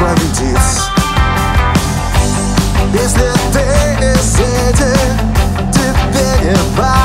победит Если ты из этих, тебе не пора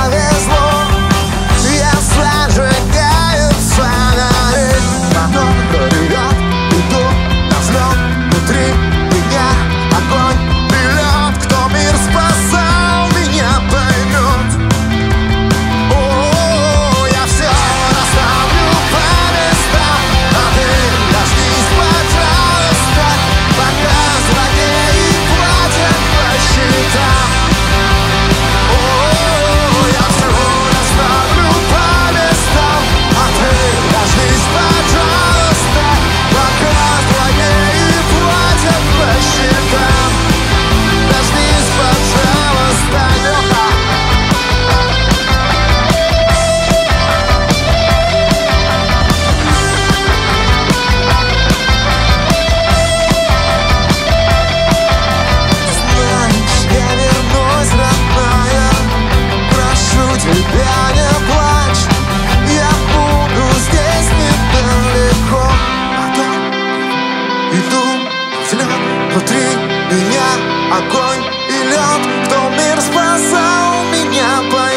взлет Внутри меня огонь и лед Кто мир спасал меня, поет